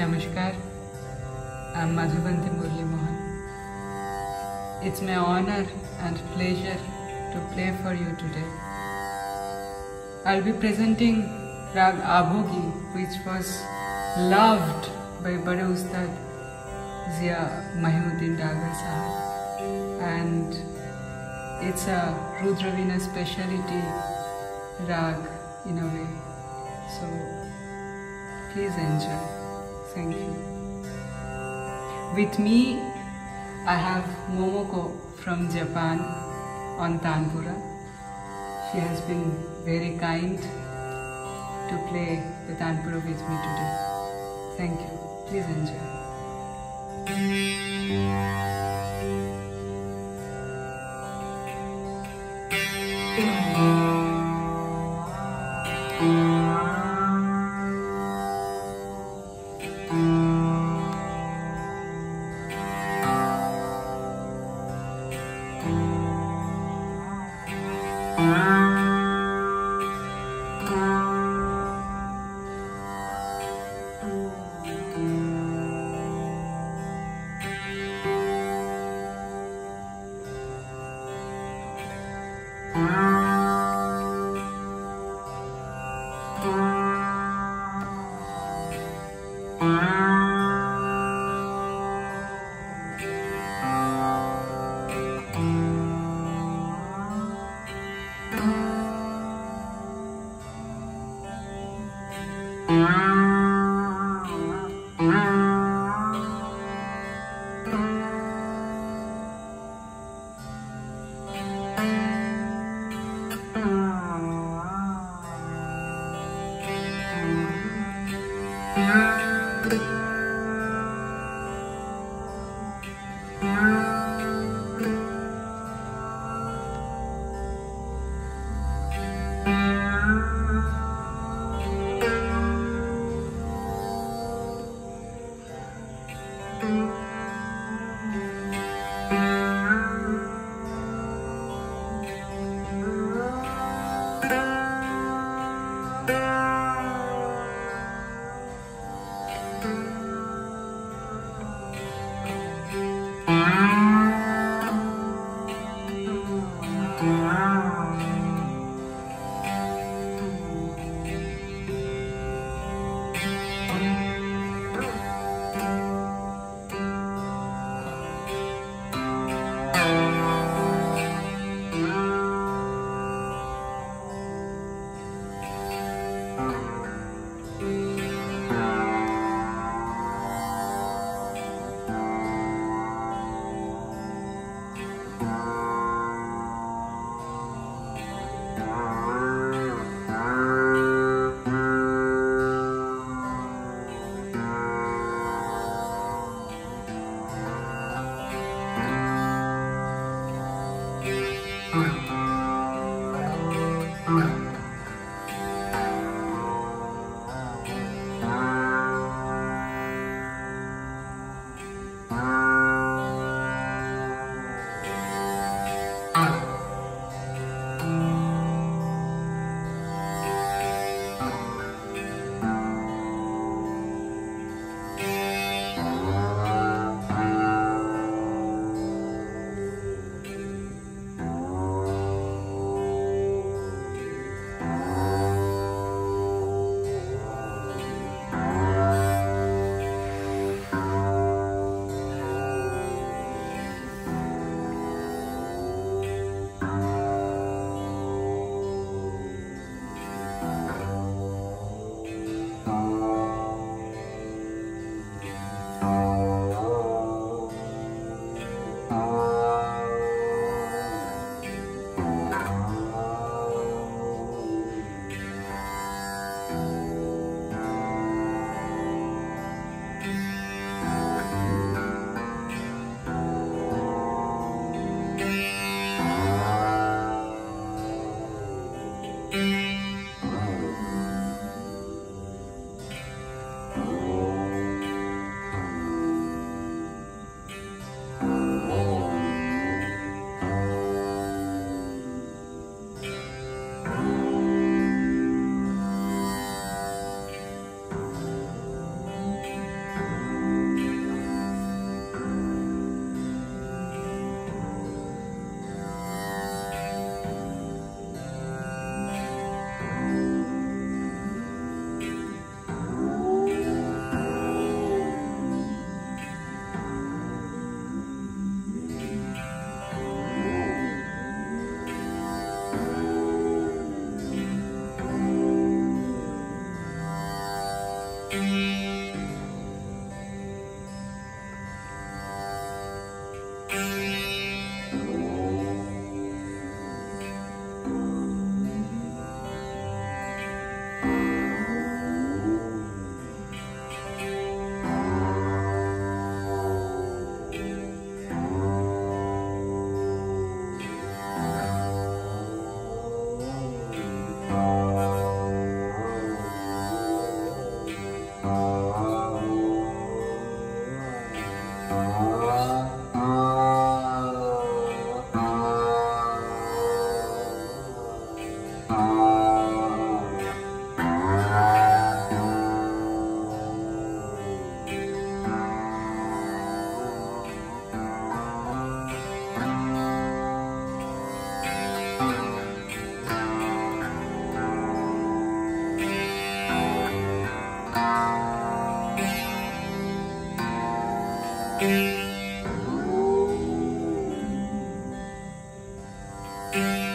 Namaskar. I'm Madhuvanti Murli Mohan. It's my honor and pleasure to play for you today. I'll be presenting Rag Abhogi, which was loved by Bade Ustad Zia Mohiuddin Dagar Sahab. And it's a Rudraveena speciality rag in a way. So please enjoy. Thank you. With me, I have Momoko from Japan on Tanpura. She has been very kind to play the Tanpura with me today. Thank you. Please enjoy. Oh. Thank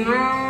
Mm-hmm.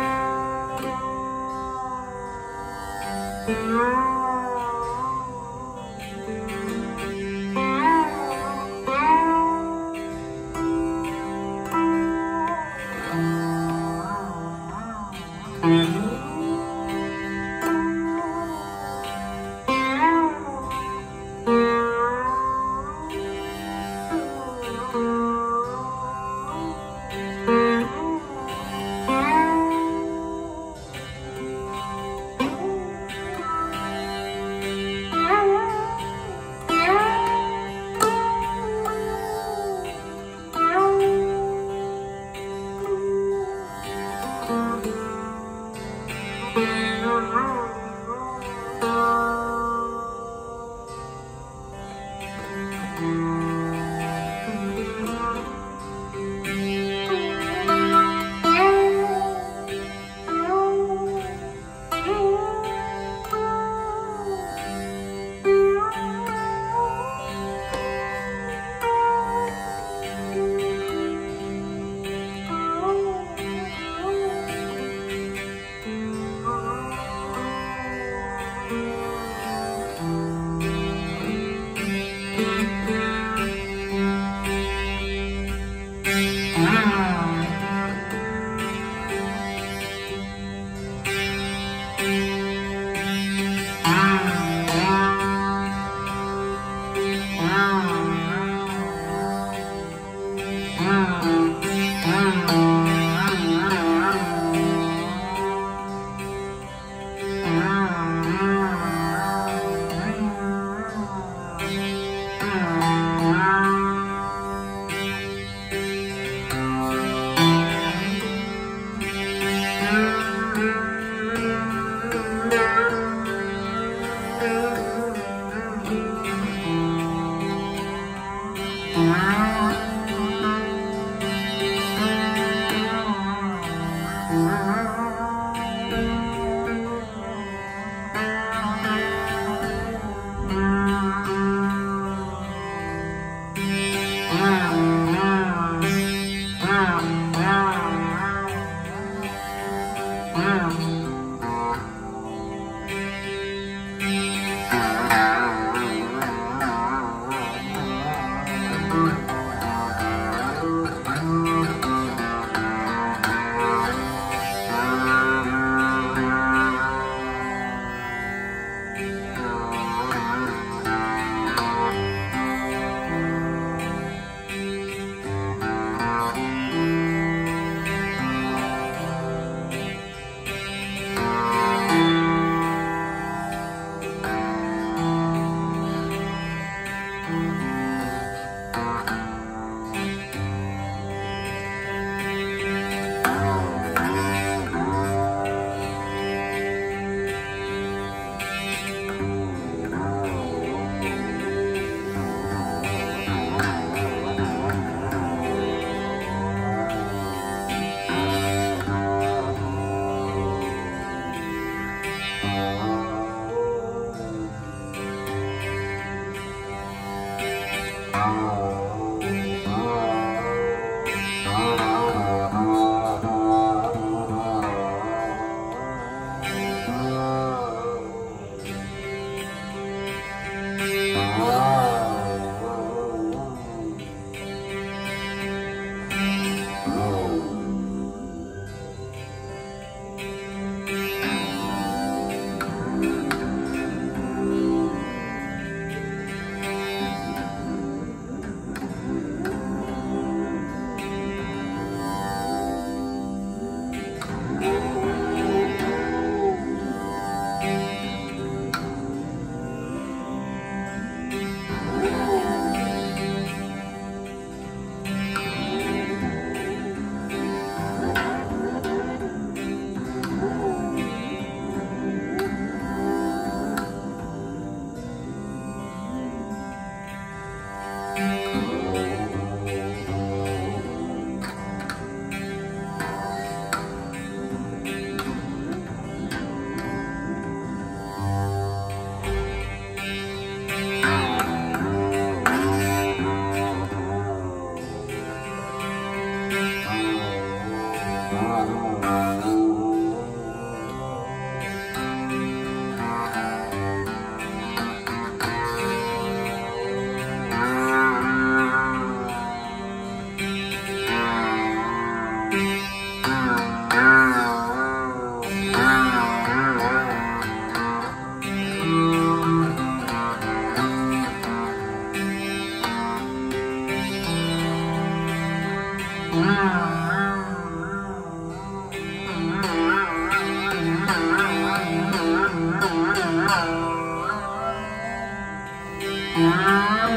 Mm-hmm.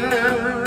Thank.